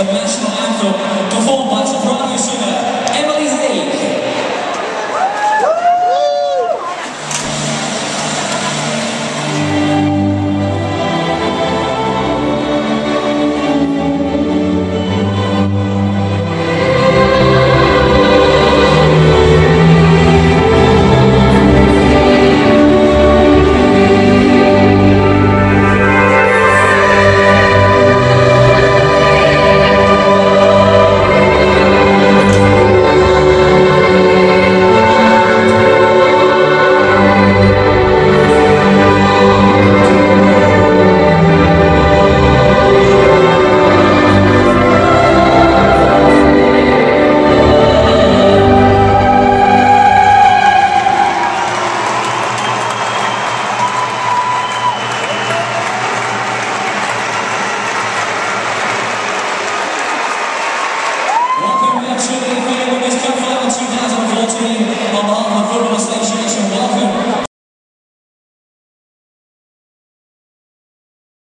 of National Anthem.